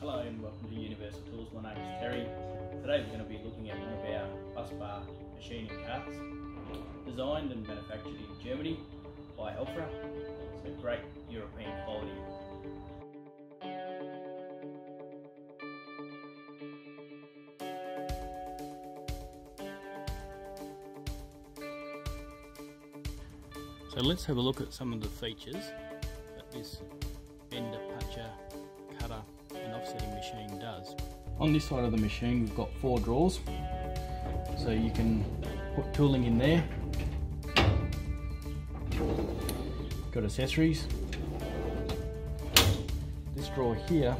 Hello and welcome to Universal Tools. My name is Terry. Today we're going to be looking at one of our bus bar machining carts, designed and manufactured in Germany by Elfra. So great European quality. So let's have a look at some of the features that this cutter and offsetting machine does. On this side of the machine we've got four drawers so you can put tooling in there. Got accessories. This drawer here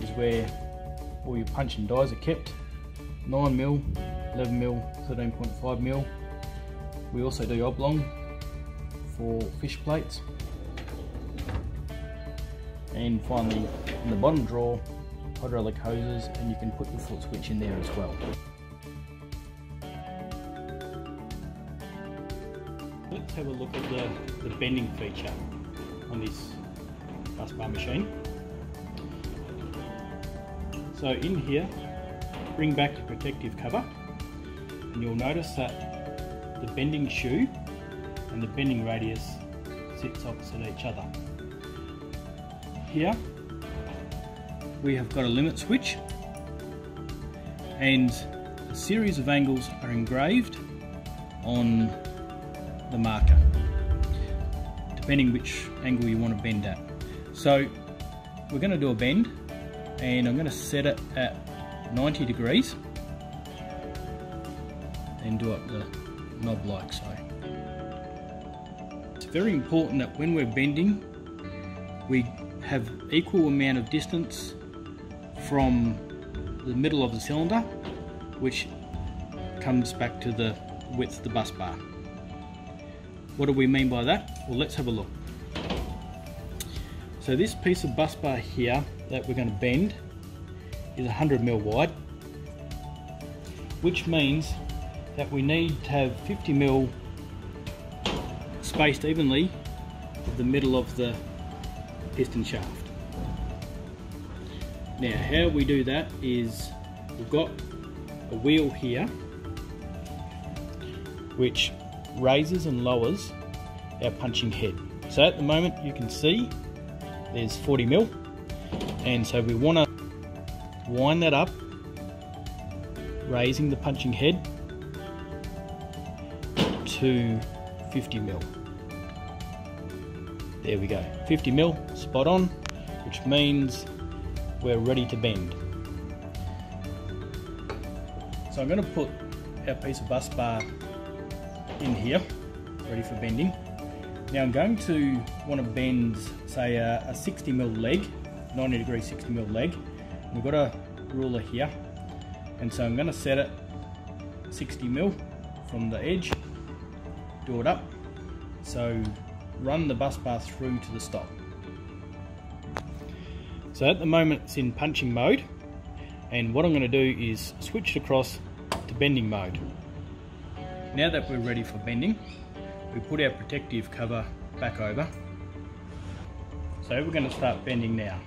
is where all your punch and dies are kept. 9mm, 11mm, 13.5mm. We also do oblong for fish plates. And finally, in the bottom drawer, hydraulic hoses, and you can put your foot switch in there as well. Let's have a look at the, the bending feature on this bus bar machine. So in here, bring back your protective cover, and you'll notice that the bending shoe and the bending radius sits opposite each other. Here. We have got a limit switch. And a series of angles are engraved on the marker depending which angle you want to bend at. So we're going to do a bend and I'm going to set it at 90 degrees and do it the knob like so. It's very important that when we're bending, we have equal amount of distance from the middle of the cylinder, which comes back to the width of the bus bar. What do we mean by that? Well, let's have a look. So this piece of bus bar here that we're going to bend is 100 mil wide, which means that we need to have 50 mil spaced evenly the middle of the piston shaft. Now how we do that is we've got a wheel here which raises and lowers our punching head. So at the moment you can see there's 40 mil and so we want to wind that up raising the punching head to 50 mil. There we go, 50 mil, spot on, which means we're ready to bend. So I'm going to put our piece of bus bar in here, ready for bending. Now I'm going to want to bend, say, a, a 60 mil leg, 90 degree 60 mil leg. We've got a ruler here, and so I'm going to set it 60 mil from the edge, do it up. So run the bus bar through to the stop. So at the moment it's in punching mode and what I'm going to do is switch it across to bending mode. Now that we're ready for bending, we put our protective cover back over. So we're going to start bending now.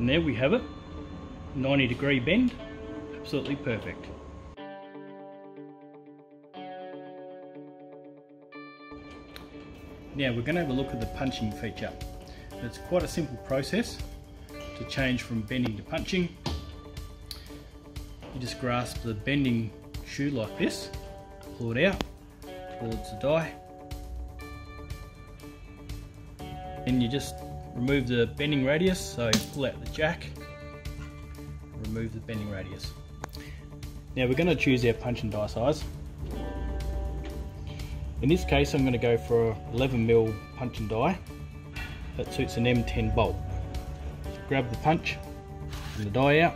And there we have it, 90 degree bend, absolutely perfect. Now we're going to have a look at the punching feature. It's quite a simple process to change from bending to punching. You just grasp the bending shoe like this, pull it out towards the die, and you just remove the bending radius, so pull out the jack, remove the bending radius. Now we're going to choose our punch and die size. In this case I'm going to go for a 11mm punch and die that suits an M10 bolt. Grab the punch and the die out.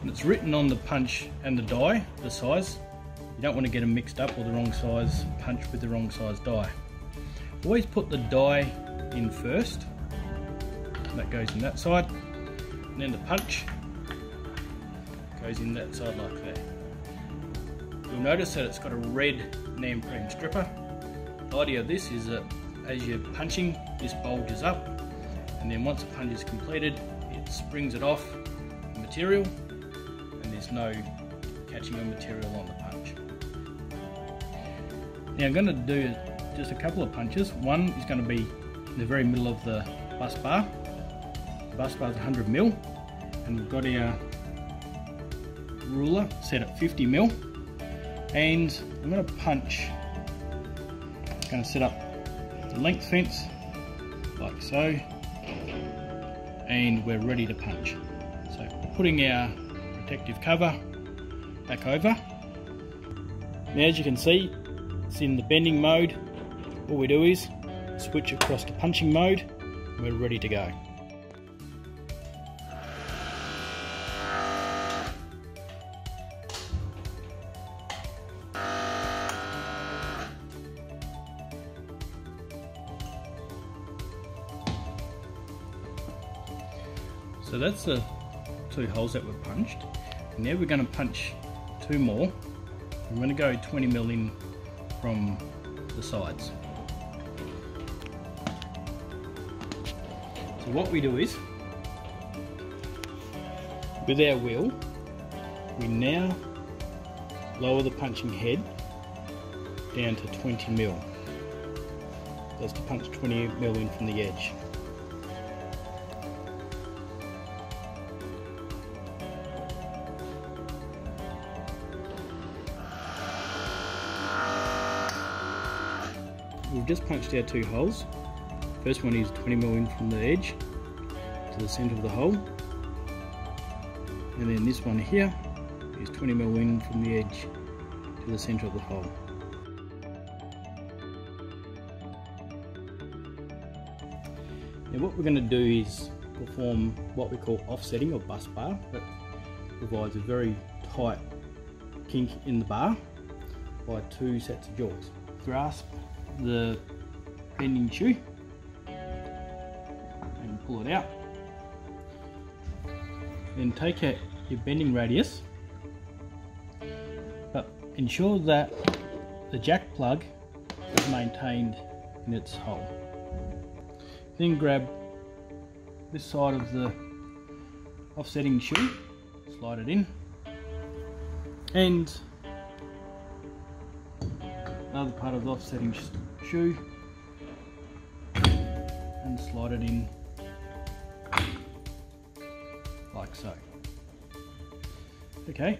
And it's written on the punch and the die, the size. You don't want to get them mixed up or the wrong size punch with the wrong size die. Always put the die in first that goes in that side. And then the punch goes in that side like that. You'll notice that it's got a red neoprene stripper. The idea of this is that as you're punching, this bulges up, and then once the punch is completed, it springs it off the material, and there's no catching of material on the punch. Now I'm going to do just a couple of punches. One is going to be in the very middle of the bus bar. The bus bar is 100 mil, and we've got our ruler set at 50 mil, and I'm going to punch. I'm going to set up the length fence like so, and we're ready to punch. So putting our protective cover back over. Now as you can see, it's in the bending mode. All we do is switch across to punching mode, and we're ready to go. So that's the two holes that were punched. Now we're going to punch two more. I'm going to go 20 mil in from the sides. What we do is, with our wheel, we now lower the punching head down to 20 mil. That's to punch 20 mil in from the edge. we've just punched our two holes. First one is 20 mm in from the edge to the centre of the hole. And then this one here is 20 mm in from the edge to the centre of the hole. Now what we're going to do is perform what we call offsetting or bus bar that provides a very tight kink in the bar by two sets of jaws. Grasp the bending shoe pull it out. Then take out your bending radius, but ensure that the jack plug is maintained in its hole. Then grab this side of the offsetting shoe, slide it in, and another part of the offsetting shoe and slide it in like so. Okay,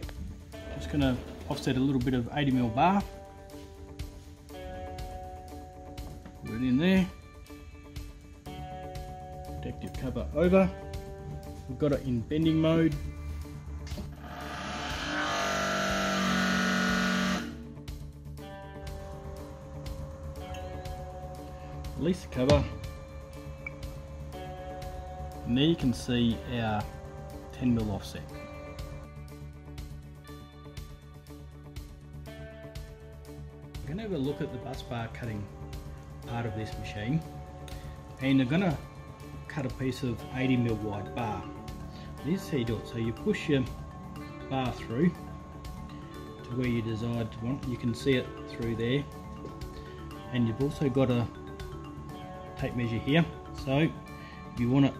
just to offset a little bit of 80mm bar. Put it in there. Protective cover over. We've got it in bending mode. release the cover and there you can see our 10mm offset. I'm going to have a look at the bus bar cutting part of this machine and I'm going to cut a piece of 80mm wide bar. This is how you do it. So you push your bar through to where you desired to want. You can see it through there and you've also got a tape measure here. So if you want it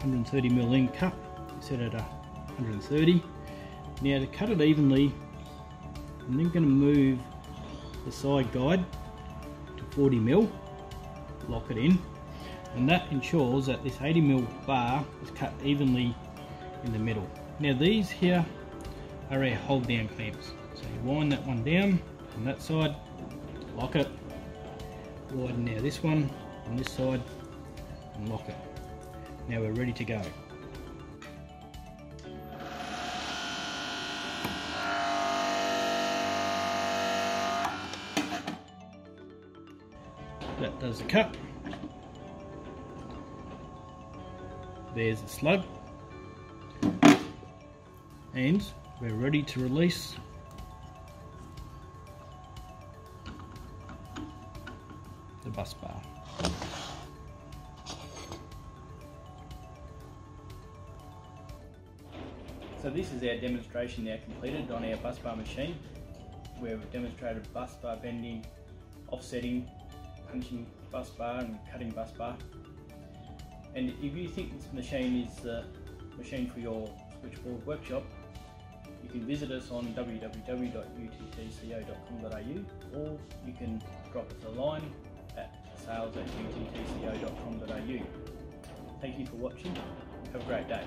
130 mil in cut, set it at 130. Now to cut it evenly, I'm then going to move the side guide to 40 mil, lock it in, and that ensures that this 80 mil bar is cut evenly in the middle. Now these here are our hold down clamps. So you wind that one down on that side, lock it, widen now this one on this side and lock it. Now we're ready to go. There's a cup. There's a slug. And we're ready to release the bus bar. So this is our demonstration now completed on our bus bar machine. We've demonstrated bus bar bending, offsetting, punching bus bar and cutting bus bar. And if you think this machine is the machine for your switchboard workshop, you can visit us on www.uttco.com.au or you can drop us a line at sales at uttco.com.au. Thank you for watching. Have a great day.